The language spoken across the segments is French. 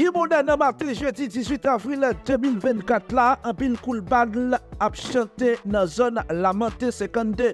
Bien moderne nan matin jeudi 18 avril 2024 la, an pil koulban ap chante nan zon Lamante 52,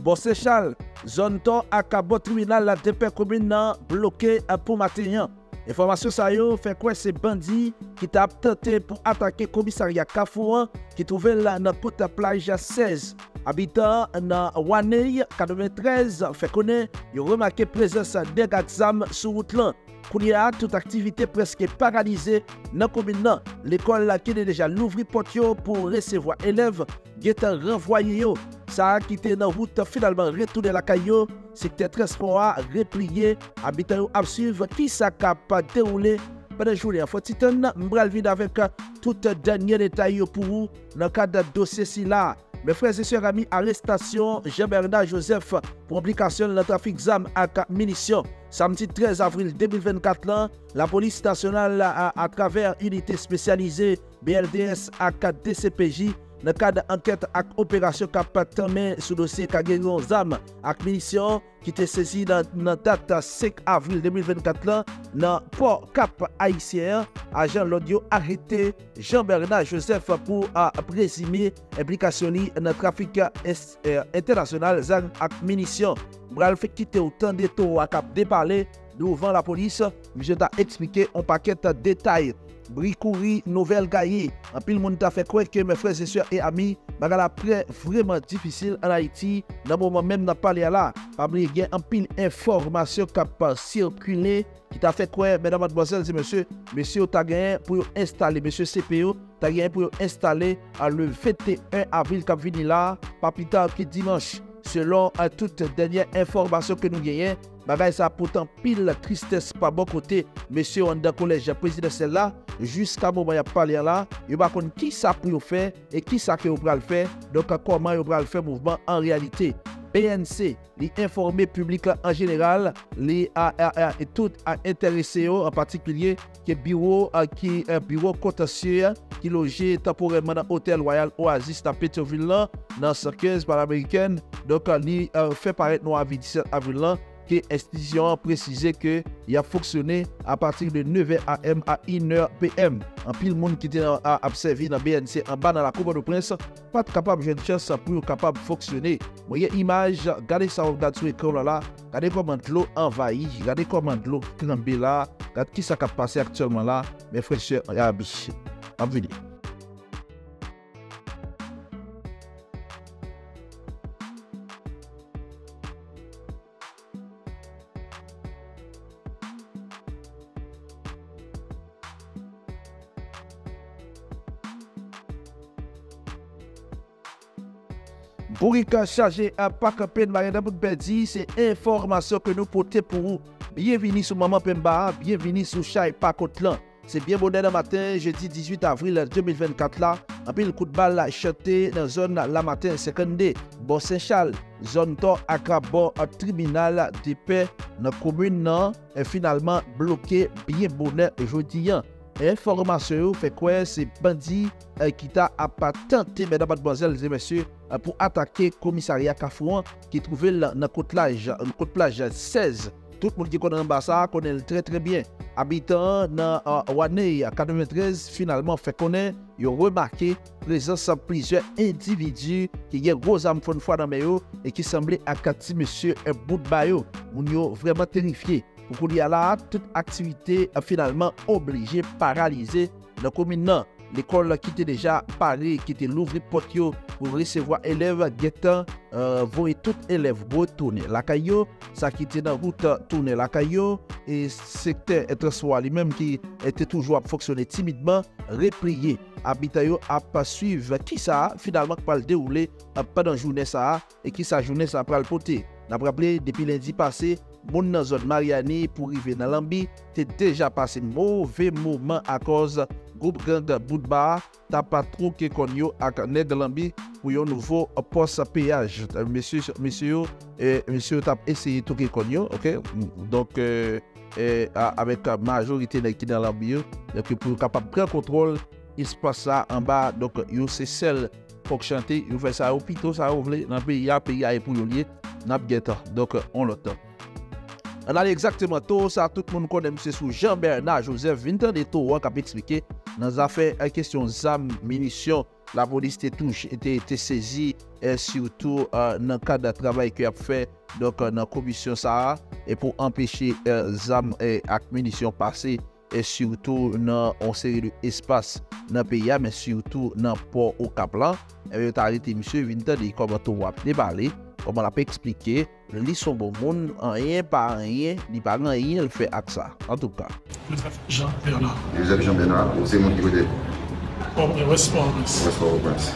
Bosse chal, zon ton ak abo tribunal la depè koumine nan bloke pou matenyan. Informasyon sa yo fè kwen se bandi ki ta ap tante pou atake komisarya Kafouan ki touve la nan kouta plaja 16. Abitan nan Wanei 93 fè konen yo remake prezens deg aksam sou wout lan. Kouni a tout aktivite preske paralize nan komin nan. L'ekol la ki de deja louvri pot yo pou resevo eleve, getan renvoye yo. Sa a kite nan wout finalman retoune la kayo, sekte trespoa repliye, abitan yo apsuv ki sa kap deroule. Pwede jounen fotiton, mbral vide avek euh, tout denye detay yo pou ou nan kade dosye si la. Me freze se rami arrestasyon Jean-Bernard Joseph pou implikasyon nan trafik zam ak minisyon. Samdi 13 avril 2024 lan, la polis nasyonal a traver unité spesyalize BLDS ak DCPJ nan kade anket ak operasyon kap patame sou dosye kageyon zam ak minisyon ki te sezi nan, nan dat 5 avril 2024 lan nan port kap haisyen ajan lodyo arete Jean-Bernard Joseph pou a prezimi implikasyon li nan trafik euh, internasyonal zam ak minisyon. Bral fek ki te outan deto ak ap depale devan la polis, mi jen ta eksplike an paket detay. Brikouri, Nouvel Gaye. Anpil moun ta fe kwen ke mè frè se sè e ami, baga la pre vreman difisil an Haiti, nan mouman mèm nan pale ala. Pabli gen anpil informasyon kap pa sirkule, ki ta fe kwen, mèdam adbozèl se mèsyè, mèsyè ou ta gen pou yo installe, mèsyè CPO, ta gen pou yo installe an le 21 avril kap vini la, papita ki dimanche. Selon a tout denye informasyon ke nou genyen, bagay sa apotan pil tristesse pa bon kote, mesye Wanda Kolej, prezident sel la, Jiska mouman yap pale la, yo bakon ki sa pou yo fe, e ki sa ke yo pral fe, donk a koman yo pral fe mouvman an realite. PNC, li informe publik la an general, li a et tout a interese yo, an patikilye ke biro, ki biro kontasye, ki loje taporeman nan Hotel Royal Oasis nan Petionville lan, nan 115 Pan Ameriken, donk li fe paret nou avi 17 avril lan, ke estisyon prezise ke ya foksyone a patir de 9 am a 1 pm. An pil moun ki te a apsevi nan BNC an ba nan la Kouba do Prince, pat kapab jen chans pou yo kapab foksyone. Mwenye imaj, gade sa wak dat sou ekran la la, gade koman dlo envayi, gade koman dlo kranbe la, gade ki sa kap pase aktyonman la, men fwensye an ya abis. An vini. Bourika chaje a pak pen marina bout bedi, se informasyon ke nou pote pou ou. Bienvini sou maman pen ba, bienvini sou chay pakot lan. Se bien bonnen an matin, jeudi 18 avril 2024 la, apil kout bal la chate nan zon la matin sekende, bon Saint-Charles, zon ton akrabon a tribunal de pe nan komoun nan, e finalman bloke bien bonnen jeudi yan. Informasyon ou fe kwen se bandi ki ta apatante medan badboazel ze mesye pou atake komisarya Kafouan ki trouve nan kote plaj, 16. Tout moun ki konen ba konen tre tre bien. Abitan nan uh, wane 93 finalman fe konen yo remake prezans sa plizye individu ki gen gros am fon fwa nan meyo e ki semble akati monsye e euh, bout bayo. Moun yo vreman terifiye. Pou kou li ala, tout aktivite euh, finalman oblije paralize nan komine nan. l'ekol ki te deja pari, ki te louvri pot yo pou resevo elev getan uh, voye tout elev bo toune lakay yo, euh, sa ki te nan route toune lakay yo, e sekte etreswa li menm ki ete toujou ap foksyone timidman, repriye abita yo ap pasuiv ki sa finalman pal deroule ap padan jounen sa, e ki sa jounen sa pral pote. Nap rappele, depi lendi pase, moun nan zon Mariani pou rive nan Lambi te deja pase mouve mouman a koz goup gang Boudba ta patrou ke kon yo ak neg lambi pou euh, yo nouvo pos peyaj. Mese yo mese yo tap eseye tou ke kon yo, ok? Donk, eh, euh, avek majorite neg ki nan lambi yo, pou yo kapap pren kontrol, ispasa an ba, donk yo se sel pok chante, yo fe sa ou pito, sa ou vle, nan pe ya, pe ya e pou yo liye, nap geta, donk on lotan. An ale ekzakteman to, sa tout moun konen mse sou Jean-Bernard Joseph vintan de to wak ap eksplike nan zafen a kesyon zam, minisyon, la polis te touche, te, te sezi, e surtout uh, nan kad da travay ki ap fe dok, uh, eh, nan komisyon sa a, e pou empeshe uh, zam ak minisyon pase, e surtout nan on seri de espas nan peya, men surtout nan por ou kaplan, e yo ta alite mse vintan de koman to wap debale, Oman apè eksplike, li son bon moun, an yen pa an yen, li pa nan yen l fè ak sa, an tou ka. Joseph Jean Bernard. Joseph Jean Bernard, ou se moun ki kote? Ou mwen Westport Prince. Westport Prince.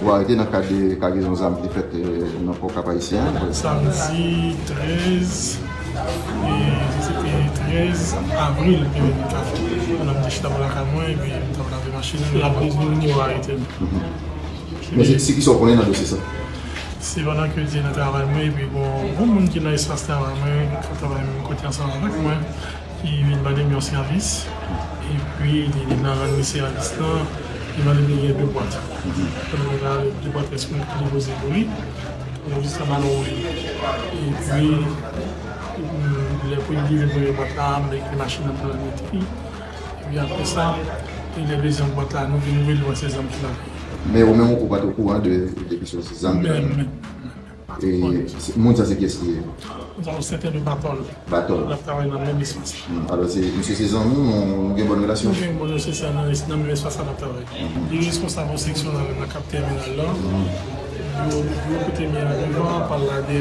Ou a ete nan kade kage zon zam ki fète nan pou kapayisyen? Samedi 13, et c'était 13 avril que on a petit dans la camoin et puis dans la machine, la bonne nous a arrêté. Mais c'est qui sont connus dans le dossier ça Se vana ke di nan travay mwen, pi bon, bon moun ki nan espas travay mwen, ki travay mwen kote ansan anvek mwen, ki vin badem yon servis, e pi di nan ranmi servis nan, ki badem yon yon boat. Kon mwen la, yon boat eskoun ki li boze kori, yon jist la manon wou. E pi, le pou yon di yon boat la, mwen ki machin nan plan metri, e pi apre sa, yon dezyon boat la, nou vin nou yon sezon ki la. Men ou men moun pou patou kou an de kisyon se zanm. Men, men. E moun sa se keski? Zan ou sete de batol. Batol. La travay nan men mismas. Alo se, msè se zanm nou gen bon relasyon? Nou gen bon relasyon se nan men mismas an la travay. Li responsable seksyon nan men akap terminal la. yon kote mi a devan, pal la de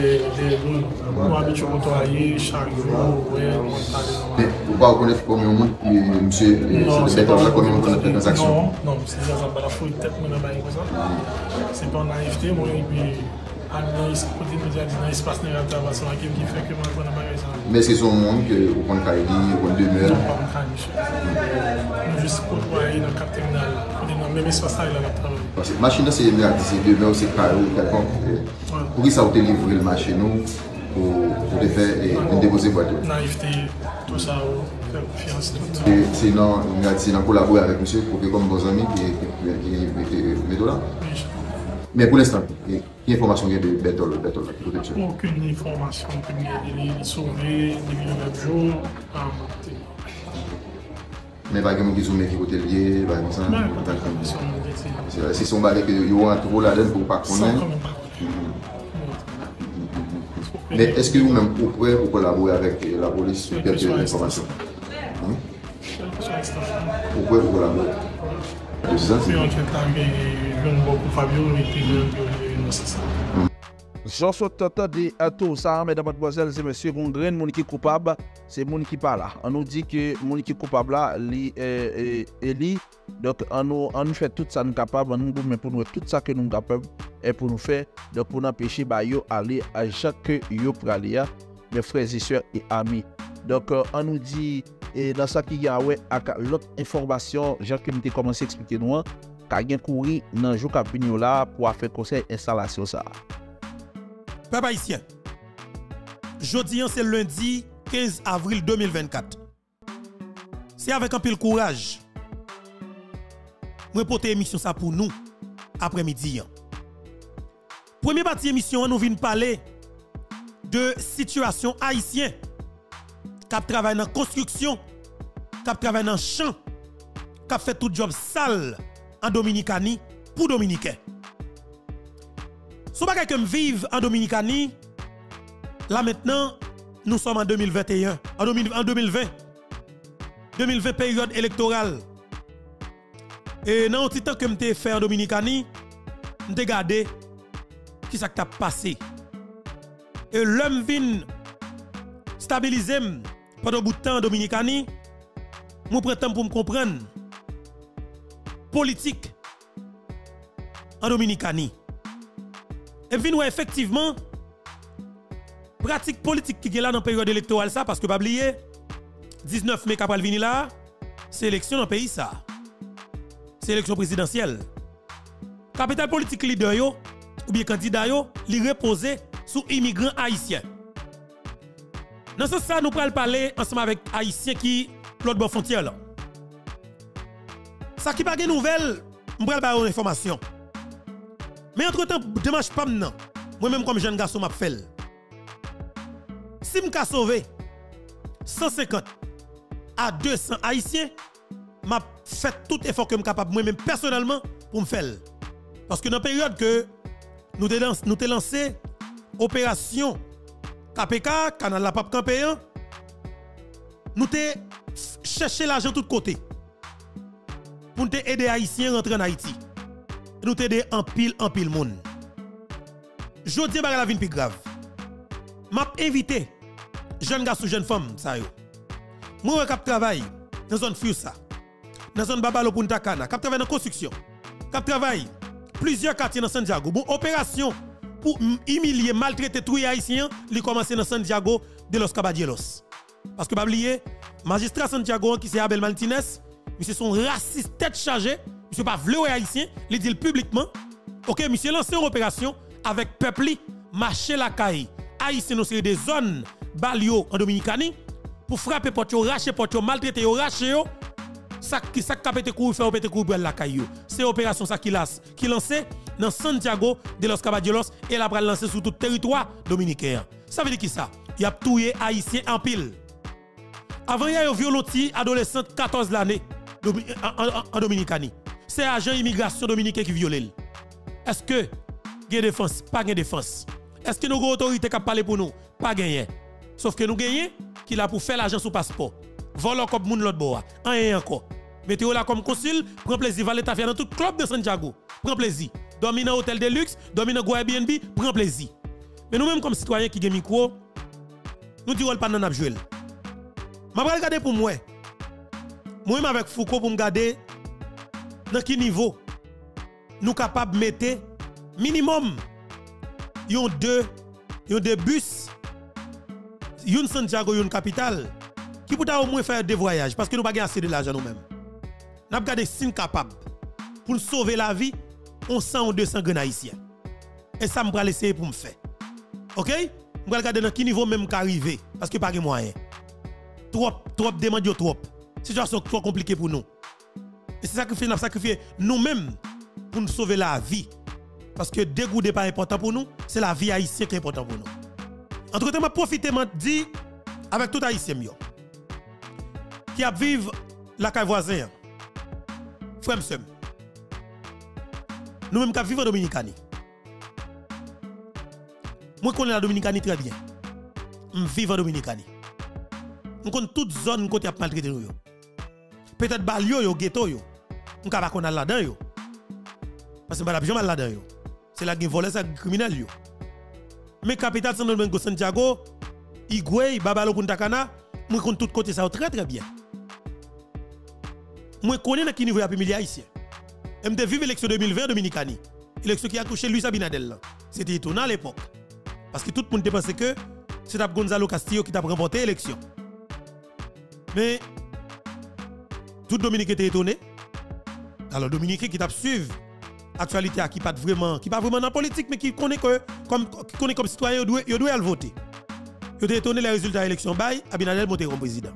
yon ou abit yo koto a ye, chak yo, wè, mwen tade nan. Ou pa ou konef komi yon moun, msè, msè kon la komi yon kon apre transaksyon? Non, non, msè zan zan bala fwo, tep mwen nan baye kon sa. Se pan naivte, mwen yon yon an nan kote nou di a di nan espas nan yon travasyon akèm ki fè kèman kon nan bagay sa. Mè se son moun ki ou kon kaidi, ou kon demèl? Non, pa kon kaidi, chè. Nou jist kote woye nan kap terminal, kote nan mèm espas nan yon travasyon. Machin nan se yon mè ati se demèl, se karo, kakon, pou ki sa ou te livre l machin nou? pou te fè yon depose boite ou. Naivte, tout sa ou, fians tout. Se nan kolabou avèk monsye pou ke kom bon zami ki meto la? Oui, chè. Men pou l'instant, ki informasyon gen de Bertol? Bertol, ki kote tche? Okun informasyon pou gen de li souve, li milyon apjou, an mante. Men bagen moun ki soume ki kote liye, bagen moun san? Bagen moun san moun dete. Se son bagen ki yo an tou la den pou pa konen? San konen pa konen. Men eske ou men pou pre ou kolabou avèk la polis sou kelke informasyon? Ou pre ou kolabou? Ou se san si? Ou se an ket la gen... yon bokou Fabio, yon ete yon yon sisa. Jan sot tata de ato sa, mèdam matboazèl, zè mèsyè, goun gren moun ki koupab, se moun ki pa la. An nou di ke moun ki koupab la, li, e, e li, dok an nou, an nou fè tout sa nou kapab, an nou goumen pou nou fè tout sa ke nou kapab, e pou nou fè, dok pou nou peche ba yo ale a jak yo prale ya, mè freziseur e ami. Dok an nou di, e, nan sa ki ya we ak lot informasyon, jan ke nou te komanse eksplike nou an, ka gen kouri nan jou kapinyo la pou a fe konsey instalasyon sa. Papa Isien, jodi an se lundi 15 avril 2024. Se avek an pil kouraj, mwen pote emisyon sa pou nou apre midi an. Premi bati emisyon an nou vin pale de situasyon Haitien kap travay nan konstruksyon, kap travay nan chan, kap fet tout job sal, en Dominicanie pour Dominicains. Si vous que vive en Dominicanie, là maintenant, nous sommes en 2021, en 2020. 2020, période électorale. Et dans le temps que je fait en Dominicanie, je regardé qui a passé. Et l'homme vient stabiliser pendant un bout de temps en Dominicanie, je prétends pour me comprendre politique en Dominicanie. Et puis nous effectivement pratique politique qui est là dans la période électorale ça parce que pas oublier 19 mai venir là, c'est élection dans le pays ça. C'est élection présidentielle. Capital politique leader ou bien candidat yo, li sous immigrants haïtiens. Dans ce sens, nous allons parler ensemble avec haïtiens qui l'autre bord frontière là. Ça qui pas de nouvelle, je vais vous information. Mais entre-temps, démarche pas maintenant. Moi-même comme jeune garçon m'a fait. Si je sauvé 150 à 200 haïtiens, m'a fait tout effort que je capable moi-même personnellement pour me faire. Parce que dans la période que nous avons lancé opération KPK, Canal La Pape Campéen, nous avons cherché l'argent de tous côtés pour nous aider Haïtiens à rentrer en Haïti. Nous aidé en pile, en pile monde. Je dis la vie plus grave. M'a invité jeunes garçons, jeunes femmes, ça yo. Moi, qui travaille dans zone Fiusa, dans zone Babalo Punta Cana, qui travaille dans la construction, qui travaille plusieurs quartiers dans Santiago. Bon, opération pour humilier, maltraiter tous les Haïtiens, il commence dans Santiago de los Caballeros. Parce que, pas oublier, magistrat Santiago, qui c'est Abel Martinez, monsieur son raciste tête chargée, monsieur pas vle haïtien, il dit publiquement, ok, monsieur lancé une opération avec peuple, marcher la caille. Haïtien, nous des zones, balio en Dominicanie, pour frapper porte, racher porte, maltraiter, racher, ça qui ça capete kou faire pété kou la caillou c'est opération ça qui lance qui dans Santiago de los Caballeros et la pral lancer sur tout territoire dominicain. Ça veut dire qui ça? Y a tué haïtien en pile. Avant il y a violenti adolescente 14 l'année en, Dominicanie c'est agent immigration dominicain qui viole est-ce que gain défense? Pas gain défense est-ce que nos autorités qui parler pour nous? Pas gagné sauf que nous gagnons qui l'a pour faire l'argent sous passeport Volo comme moun l'autre bois. Un encore. Mettez-vous là comme consul, prends plaisir, va l'état dans tout club de Santiago. Prends plaisir. Dormir dans hôtel de luxe, dormir dans Airbnb, prends plaisir. Mais nous-mêmes comme citoyens qui gagnent micro, nous disons pas dans. Je vais regarder pour moi. Moi-même avec Foucault pour me garder dans quel niveau nous capables de mettre minimum yon deux, yon bus, yon Santiago, capitale qui peut au moins faire des voyages parce que nous pas assez de l'argent nous-mêmes. Nous avons gardé si capable pour sauver la vie, on 100 ou 200 grains haïtiens. Et ça me va essayer pour me faire. OK? Je vais regarder dans quel niveau même qu'arriver parce que pas de moyen. Trop trop demande trop. Situation trop compliquée pour nous. Et c'est que nous sacrifier nous-mêmes pour nous sauver la vie. Parce que dégoût n'est pas important pour nous, c'est la vie haïtienne qui est important pour nous. Entre temps, je profite de dire avec tout haïtien qui a vivre la caille voisin. Frère Nous même qui vivons en Dominicanie. Moi connais la Dominicanie très bien. Je vis en Dominicanie. Je connais toute zone côté a maltraité nous. Peut-être balio yo ghetto yo. On pas connaître là-dedans Parce que je jamais là-dedans C'est là qui volé ça criminel yo. Mais capitale Santo Domingo Santiago, Igwe, Babalo Punta Cana, moi connais tout côté ça très très bien. Moi, connais qui niveau de haïtien. Je me vivre l'élection 2020 Dominicani. L'élection qui a touché Luis Abinadel. C'était étonnant à l'époque. Parce que tout le monde pensait que c'était Gonzalo Castillo qui t'a remporté l'élection. Mais tout Dominique était étonné. Alors Dominique qui t'a suivi actualité qui pas vraiment qui pas vraiment dans politique mais qui connaît que comme connaît comme citoyen il doit doit voter. Il était étonné les résultats de l'élection Abinadel monté comme président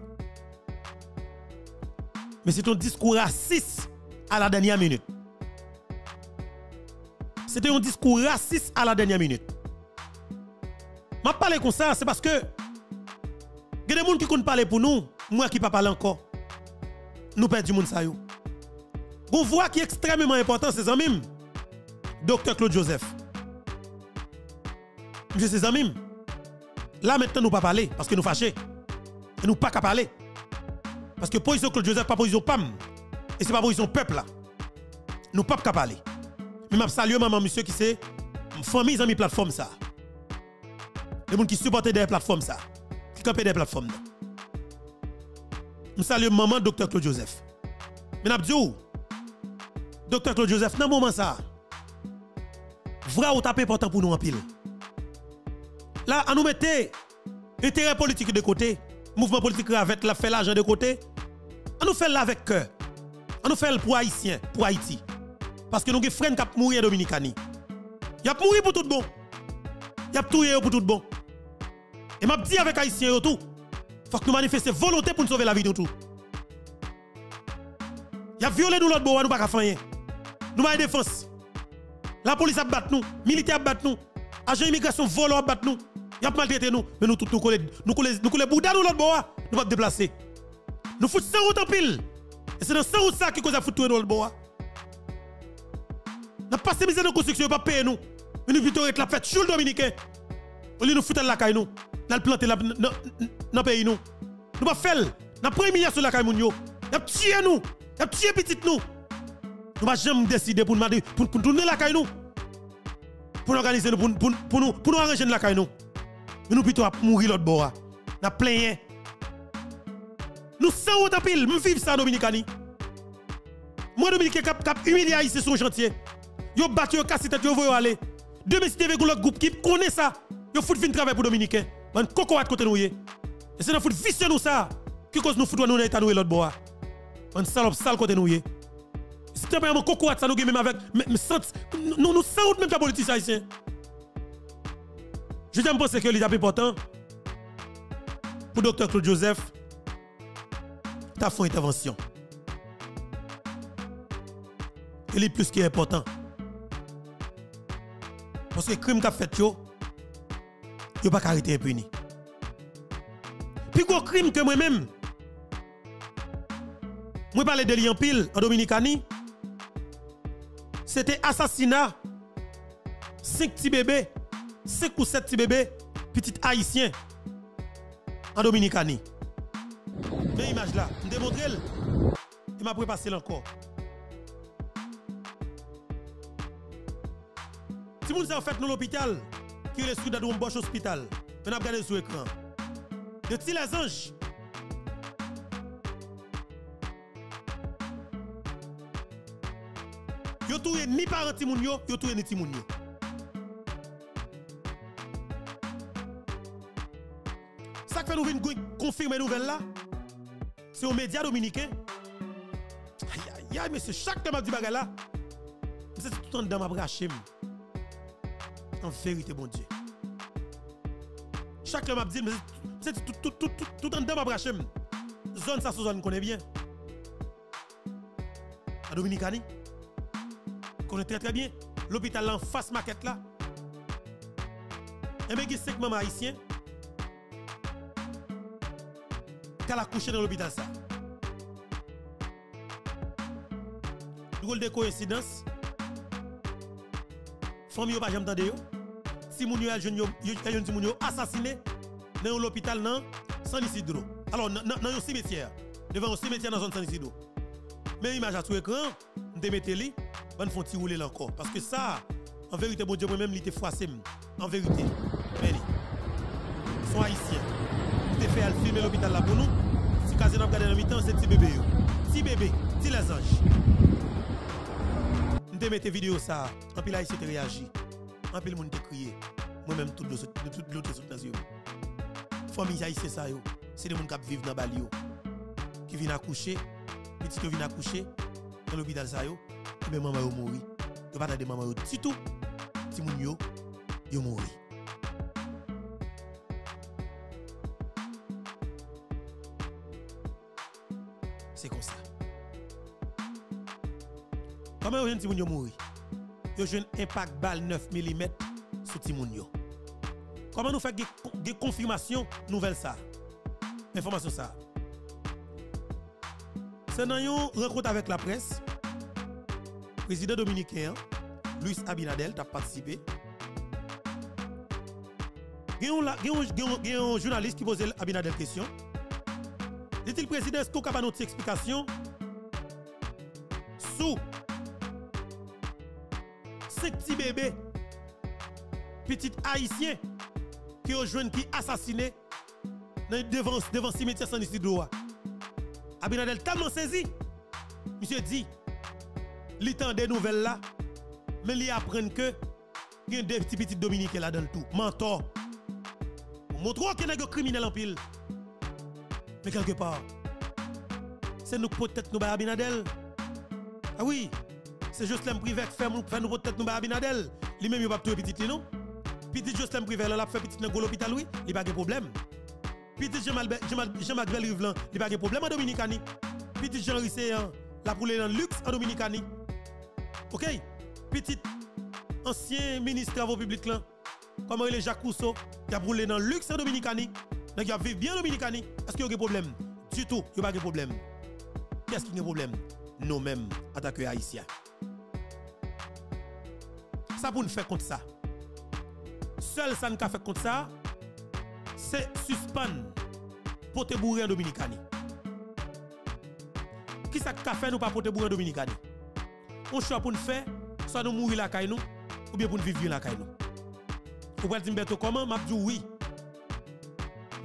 mais c'est un discours raciste à la dernière minute. C'était un discours raciste à la dernière minute. Je parle comme ça, c'est parce que il y a des gens qui ne parler pour nous, moi qui ne parle encore. Nous perdons monde ça. Vous voix qui est extrêmement important, c'est amis? Docteur Claude Joseph. Monsieur ses amis. Là maintenant nous pas parler parce que nous fâchés. Et nous pas qu'à parler. Parce que position Claude Joseph, pas position PAM. Et c'est pas position peuple là. Nous pas qu'à parler. Mais je salue maman, monsieur qui c'est? Famille, amis, plateforme ça. Les gens qui supportent des plateformes ça. Qui campent des plateformes. Je salue maman, docteur Claude Joseph. Mais dis, docteur Claude Joseph, dans moment ça, vrai ou taper important pour nous en pile? Là, à nous mettre intérêt politique de côté mouvement politique avec la fait l'argent de côté. On nous fait là avec cœur. On nous fait pour Haïtien, pour Haïti. Parce que nous avons frères qui mourir en Dominicanie. Il a mourir pour tout bon. Il a tout pour tout bon. Et m'a dit avec Haïtien tout. Faut que nous manifestions volonté pour nous sauver la vie de tout. Il a violé nous l'autre nous pas faire Nous avons défense. La police a battu nous, militaire a battu nous, agent immigration volant a battu nous. Il a maltraité nous, mais nous tous nous collons nous collons nous collons bouddha nous l'autre bois. nous pas déplacer. Nous foutons 100 routes en pile. Et c'est dans 100 routes ça qui cause à foutre dans le bois. N'a pas misère de construction, pas payer nous. Mais nous plutôt la fête chou le dominicain. Au lieu de nous foutre la caille nous. Nous planter la dans le pays nous. Nous pas faire. Nous pris milliard sur la caille yo. Nous tué nous. Nous tué petit nous. Nous pas jamais décider pour nous pour, pour tourner la caille nous. Pour nous organiser nous pour, pour, nous pour nous arranger la caille nous. Mais nous plutôt à mourir l'autre bord. Nous plein Nous sans autant pile, nous vivons ça Dominicani. Moi Dominicain cap cap humilié ici sur chantier. Yo battu yo cassé tête yo voyo aller. Deux messieurs avec l'autre groupe qui connaît ça. Yo fout fin travail pour Dominicain. Man coco à côté nous Et c'est dans fout vicieux nous ça. Qui cause nous fout nous état nous l'autre bois. Man salope sale côté nous C'est pas un coco ça nous même avec mais sens nous nous sens même ta politique haïtien. Je penser que c'est important pour docteur Claude Joseph t'as fait intervention. Il est plus qui est important. Parce que le crime qu'a fait, yo, yo pas arrêté impuni. Puis gros crime que moi-même, moi parler de en en Dominicanie, c'était assassinat 5 petits bébés, 5 ou 7 petits bébés, petits haïtiens en Dominicanie. Mais image là, je démontre, il m'a préparé encore. Si vous avez fait dans l'hôpital, qui est le dans un boche hospital, a regardé sur l'écran. De petits les anges. Yo touye ni parent timoun yo, yo touye ni timoun yo. Ça fait nous venir confirmer nouvelle là. C'est aux médias dominicains. Aïe chaque temps que je dis là. C'est tout le temps ma brache en vérité, bon Dieu. Chaque homme m'a dit, tout, tout, tout, tout, tout en dedans, ma. Zone, ça, zone, connaît bien. À Dominicani, connaît très très bien. L'hôpital en face maquette là. Et bien, il y a cinq mamans haïtiens qui a couché dans l'hôpital ça. Drôle de coïncidence. Famille pas jamais entendu Si moun yo yon moun yo assassiné dans l'hôpital nan San Isidro. Alors dans un cimetière, devant un cimetière dans zone San Isidro. Mais image à tout écran, on te mette li, on font ti rouler encore parce que ça en vérité bon Dieu moi même il était froissé en vérité. Mais sont haïtiens. Tu fait al filmer l'hôpital là pour nous. Si casé n'a regardé dans mi-temps c'est petit bébé. Petit bébé, petit les anges te mette vidéo ça, en pile haïtien te réagi. En pile monde crié. Moi-même tout l'autre sous dans yeux. Famille haïtien ça yo, c'est des gens qui vivent dans Bali yo. Qui viennent accoucher, petit qui viennent accoucher dans l'hôpital ça yo, et bien maman yo mouri. Tu pas de maman yo petit tout, petit moun yo yo mouri. C'est comme ça. Comment vous avez yo mouri? Yo un impact balle 9 mm sur Timoun yo. Comment nous faisons des confirmations nouvelle ça? Information ça. C'est dans une rencontre avec la presse. Président dominicain, Luis Abinadel, a participé. Il y a un journaliste qui pose Abinadel question. Dit-il président, est-ce qu'on a une explication sous petit bébé, petit haïtien, qui ont qui assassiné devant, devant cimetière San Isidro. Abinadel tellement saisi. Monsieur dit, il des nouvelles là, mais il apprend que il y a des petits petits dominicains là dans le tout. Mentor. Montre qu'il y a des criminels en pile. Mais quelque part, c'est nous peut-être nous Abinadel. Ah oui, c'est l'homme privé qui fait nous faire nous tête nous ba Abinadel. Lui même il pas tuer petit non. Petit l'homme privé là fait petit dans l'hôpital oui, il pas de problème. Petit Jean-Marc Belrive il pas de problème en Dominicani. Petit Jean Risséan la poule dans luxe en Dominicani. OK? Petit ancien ministre travaux publics là comme il est Jacques Rousseau qui a brûlé dans luxe en Dominicani. Nèg yo vivent bien Dominicani. Est-ce qu'il y a des problèmes? Du tout, il n'y a pas de problème. Qu'est-ce qui est problème Nous-mêmes, en tant que. Ça pour nous faire contre ça. Seul ça nous fait contre ça, c'est suspendre pour te bourrer en Dominicani. Qui ça qu'a fait nous pas pour te bourrer en Dominicani On choix pour nous faire, soit nous mourir la caille ou bien pour nous vivre la caille nous. Pouvez dire comment? M'a dit oui.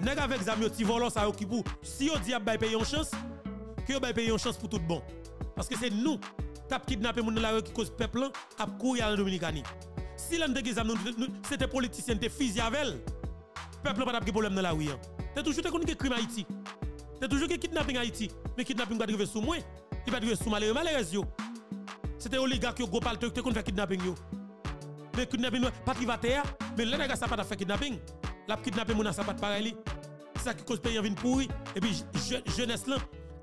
Nèg avec zam yo ti volant ça qui pour si yo dit bay payer une chance, que yo payer une chance pour tout bon. Parce que c'est nous qui kidnappé moun dans la rue qui cause peuple a courir à la Dominicanie. Si l'on c'était politicien te fusil avec peuple pas de problème dans la rue. T'es toujours te connais crime Haïti. T'es toujours que kidnapping Haïti, mais kidnapping pas arriver sous moi, il va arriver sous malheureux malheureux. C'était oligarque palte te connais faire kidnapping. Mais kidnapping pas privataire, mais les nèg ça pas fait kidnapping. La kidnapping moun ça pas pareil c'est ça qui cause pays en vin pourri et puis jeunesse là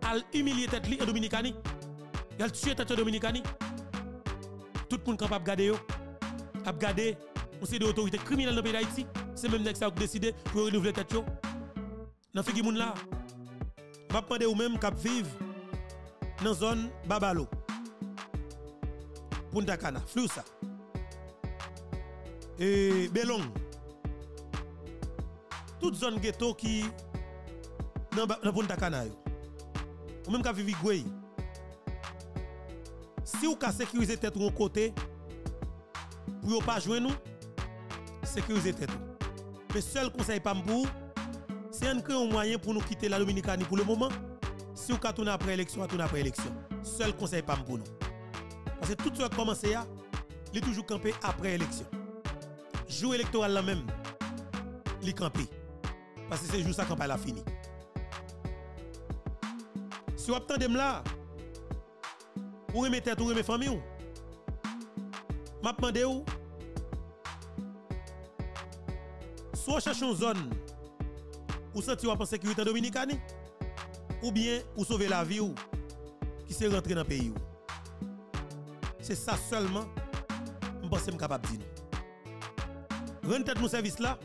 a humilié tête en Dominicani il a tué en Dominicani. Tout le monde capable de garder a garder on sait des autorités criminelles dans le pays d'Haïti c'est même ça qui décidé pour renouveler tête dans figi moun là m'a demander ou même cap vivre dans zone Babalo. Punta Cana Flousa et Belong. Toute zone ghetto qui dans Punta Cana ou même ka vivi Gouey si ou ka sécuriser tête ou côté pour pas jouer nous sécuriser tête. Mais seul conseil pas pour c'est un un moyen pour nous quitter la Dominicanie pour le moment. Si ou ka tourner après élection tourner après élection. Seul conseil pas pour nous parce que tout ce qui commencé là il est toujours campé après élection. Jour électoral là même il campé. Parce que c'est juste ça campagne a fini. Si vous attendez là, vous remettez tête ou remettez famille, je demande où? Soit chercher une zone où senti en sécurité dominicaine ou bien ou sauver la vie ou qui s'est rentré dans le pays. C'est ça seulement je pense que je capable de dire. Tête mon service là,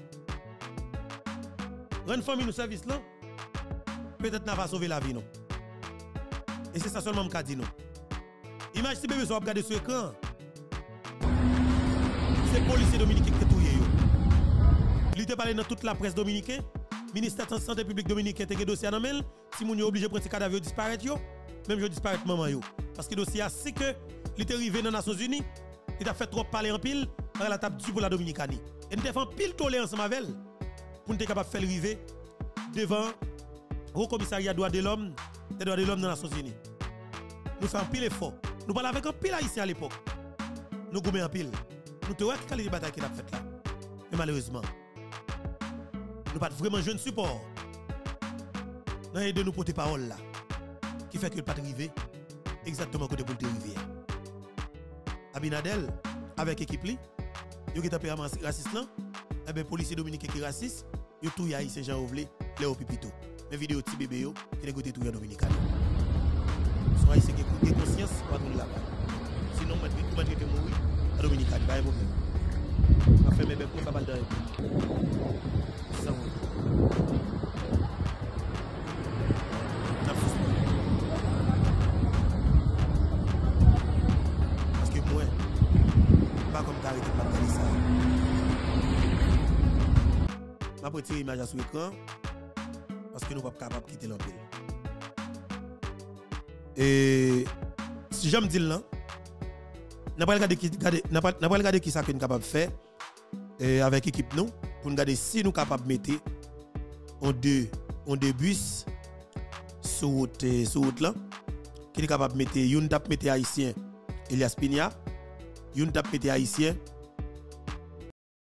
Rendre famille nous service là, peut-être n'a pas sauvé la vie non. Et c'est ça seulement que dit non. Imagine si bébé soit regarder sur l'écran. C'est policier dominicain qui touye yo. Il était parlé dans toute la presse dominicaine. Ministère de la Santé publique dominicain te dossier à main. Si yo obligé prendre ces cadavres disparaître même yo disparaître maman yo. Parce que dossier c'est que il était arrivé dans les Nations Unies, il a fait trop parler en pile par la table du pour la Dominicanie. Et nous avons pile tolérance avec elle pour nous être capable de faire arriver devant le commissariat des droits de l'homme des droits de l'homme dans la Nations Nous faisons pile effort. Nous parlons avec un pile haïtien à l'époque. Nous gommons un pile. Nous te voyons quelle bataille qu'il a faite là. Mais malheureusement, nous pas vraiment jeune support. Nous de nous porter parole là. Qui fait que le pas arriver exactement côté pour le arriver. Abinadel, avec l'équipe, il y a un raciste là. Eh bien, policier dominicain qui raciste, yo tout haïtien Jean Ovlé, Léo Pipito. Mais vidéo petit bébé yo, qui est côté tout dominicain. Soit haïtien a conscience, pas tout là-bas. Sinon, dominicain, pas de problème. Je vais faire mes bébés pour pas mal de Ça Parce que moi, pas comme t'arrêter de pas ça. L'écran parce que nous pas capables de quitter l'empire. Et si j'aime dire là, n'a pas regardé qui n'a qui ça nous capable de faire avec l'équipe nous pour regarder si nous capables de mettre en deux en deux bus sur route route là qui est capable de mettre une tap mettre haïtien Elias Pigna une tap mettre haïtien